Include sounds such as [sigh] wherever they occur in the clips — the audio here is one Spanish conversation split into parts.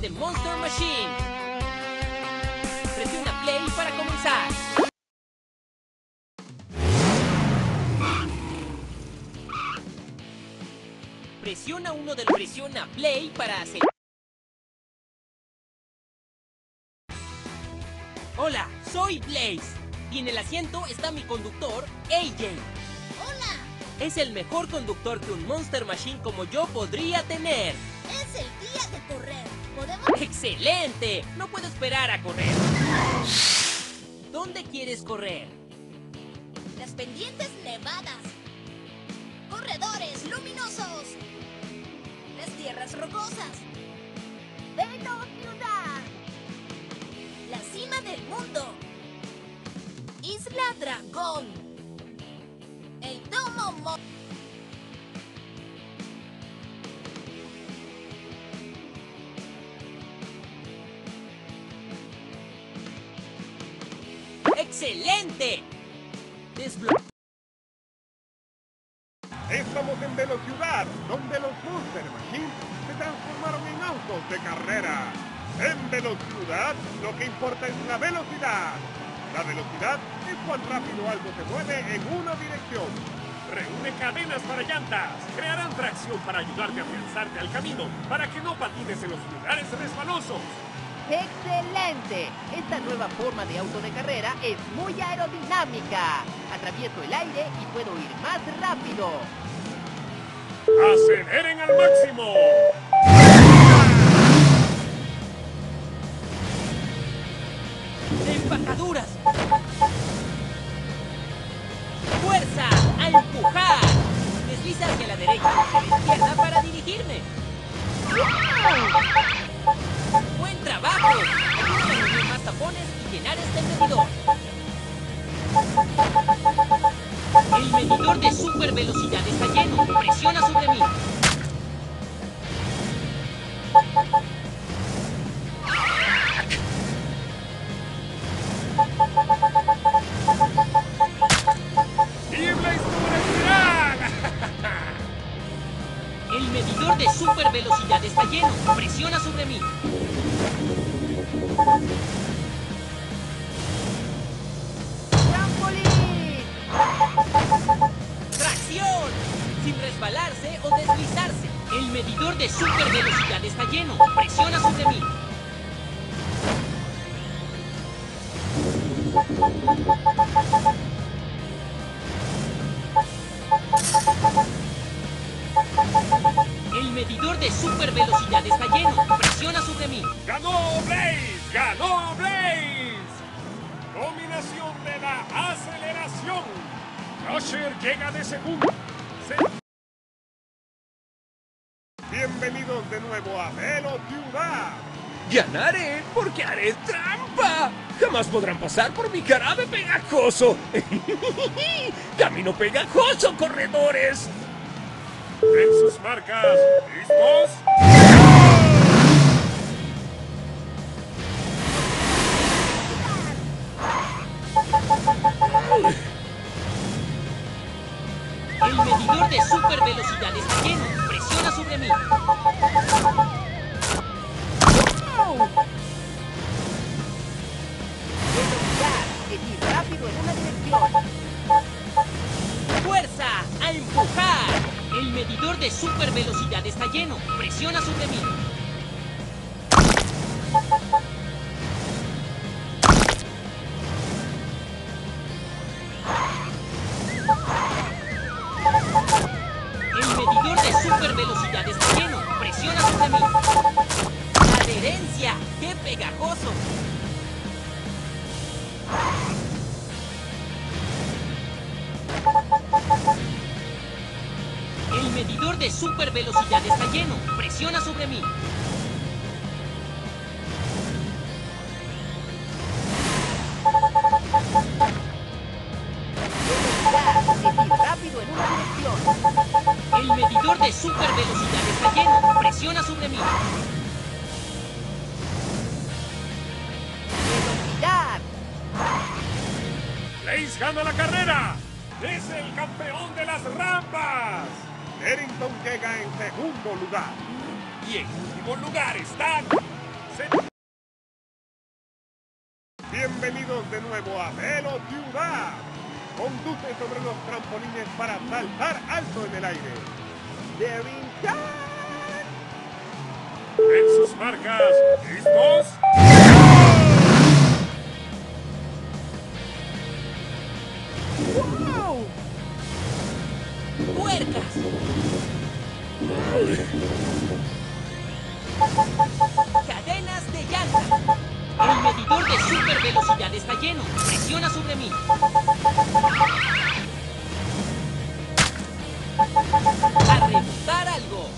de Monster Machine. Presiona play para comenzar. Presiona uno del presiona play para hacer. Hola, soy Blaze. Y en el asiento está mi conductor, AJ. ¡Hola! Es el mejor conductor que un Monster Machine como yo podría tener. ¡Excelente! No puedo esperar a correr. ¿Dónde quieres correr? Las pendientes nevadas. Corredores luminosos. Las tierras rocosas. Velo ciudad. La cima del mundo. Isla Dragón. El domo mo... ¡Excelente! Estamos en Velociudad, donde los Monster Machines se transformaron en autos de carrera. En Velociudad, lo que importa es la velocidad. La velocidad es cuán rápido algo se mueve en una dirección. Reúne cadenas para llantas. Crearán tracción para ayudarte a afianzarte al camino, para que no patines en los lugares resbalosos. ¡Excelente! Esta nueva forma de auto de carrera es muy aerodinámica. Atravieso el aire y puedo ir más rápido. ¡Aceleren al máximo! El medidor de super velocidad está lleno. Presiona sobre mí. El medidor de super velocidad está lleno. Presiona sobre mí. ¡Tracción! Sin resbalarse o deslizarse. El medidor de super velocidad está lleno. Presiona sobre mí. Bienvenidos de nuevo a Velociudad. Ganaré porque haré trampa. Jamás podrán pasar por mi jarabe pegajoso. [laughs] Camino pegajoso, corredores. En sus marcas. ¿Listos? ¡Fuerza! ¡A empujar! El medidor de super velocidad está lleno. Presiona sobre mí. El medidor de super velocidad está de super velocidad está lleno. Presiona sobre mí. Velocidad es ir rápido en una dirección. El medidor de super velocidad está lleno. Presiona sobre mí. Velocidad. Blaze gana la carrera. Es el campeón de las rampas. Eddington llega en segundo lugar. Y en último lugar están... Bienvenidos de nuevo a Velo Ciudad. Conduce sobre los trampolines para saltar alto en el aire. ¡De brincar! En sus marcas, ¿listos? Cadenas de llanta. El medidor de super velocidad está lleno. Presiona sobre mí. A rebotar algo.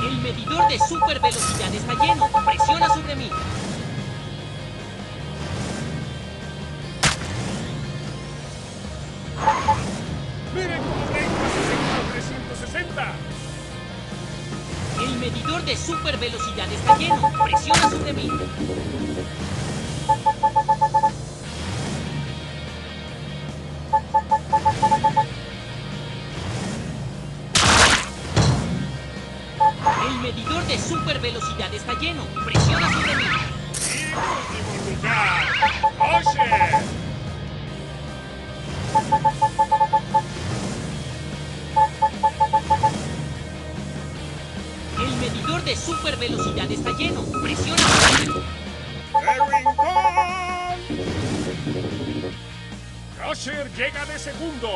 El medidor de super velocidad está lleno. Presiona sobre mí. De super velocidad está lleno. Presiona sobre mí. El medidor de super velocidad está lleno. Presiona sobre mí. Y de super velocidad está lleno. Presiona. Darrington. Crusher llega de segundo.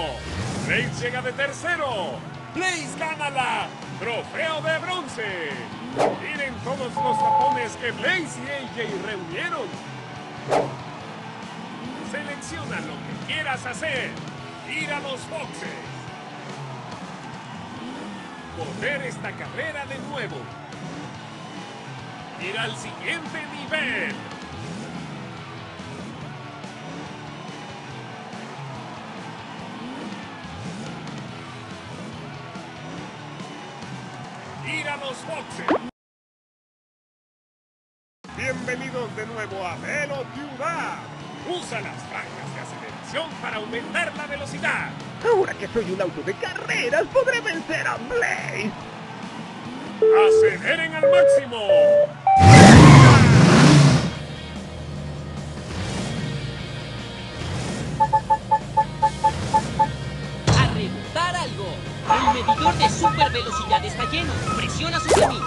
Blade llega de tercero. Blaze gana la Trofeo de Bronce. Miren todos los tapones que Blaze y AJ reunieron. Selecciona lo que quieras hacer. Ir los boxes. Correr esta carrera de nuevo. Ir al siguiente nivel. Ir a los boxes. Bienvenidos de nuevo a Velo Ciudad. Usa las franjas de aceleración para aumentar la velocidad. Ahora que soy un auto de carreras, podré vencer a Blaze. ¡Aceleren al máximo! A rebotar algo. El medidor de super velocidad está lleno. Presiona sobre mí.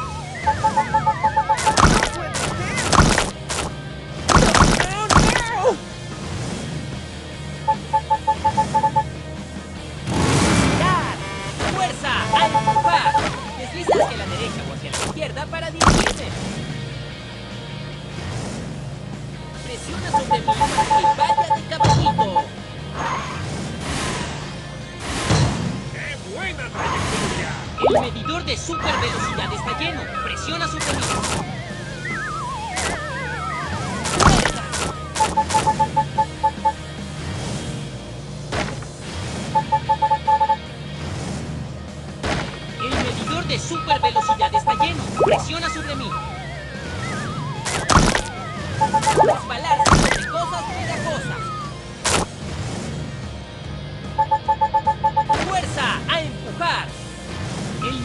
Para dirigirme. Presiona sobre mí y vaya de caballito. ¡Qué buena trayectoria! El medidor de super velocidad está lleno. Presiona sobre mí.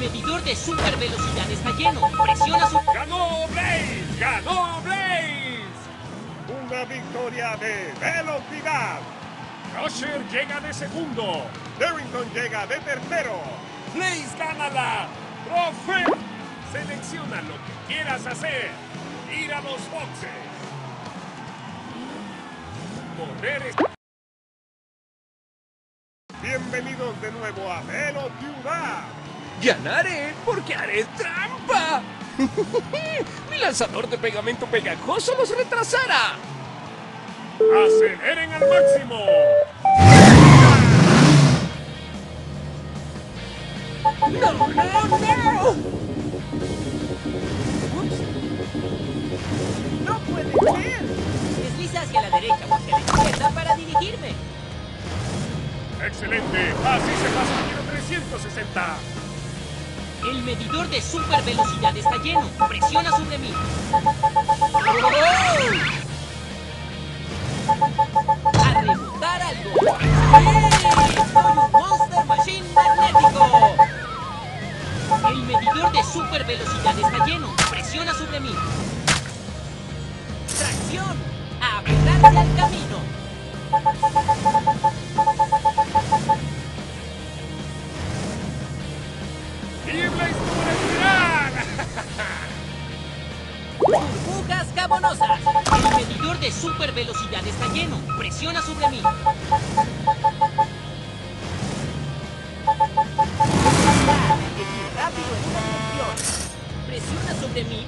Medidor de super velocidad está lleno. Presiona su... ¡Ganó Blaze! ¡Ganó Blaze! Una victoria de velocidad. Crusher llega de segundo. Darrington llega de tercero. Blaze gana la Trofeo. Selecciona lo que quieras hacer. Ir a los boxes. Correr es... Bienvenidos de nuevo a Velo. Ganaré porque haré trampa. [laughs] Mi lanzador de pegamento pegajoso los retrasará. ¡Aceleren al máximo! Está lleno. Presiona sobre mí. A rebotar algo. ¡Soy un Monster Machine magnético! El medidor de super velocidad está lleno. Presiona sobre mí. Tracción. A apretarse al camino.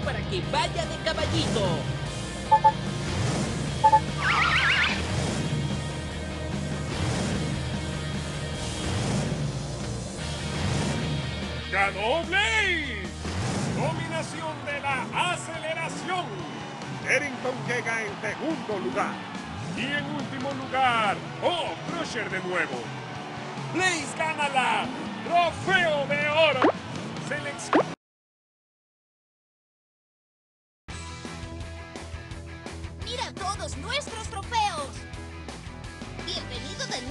Para que vaya de caballito. ¡Ganó Blaze! Dominación de la aceleración. Errington llega en segundo lugar. Y en último lugar, Oh Crusher de nuevo. Blaze gana la Trofeo de Oro. Selección.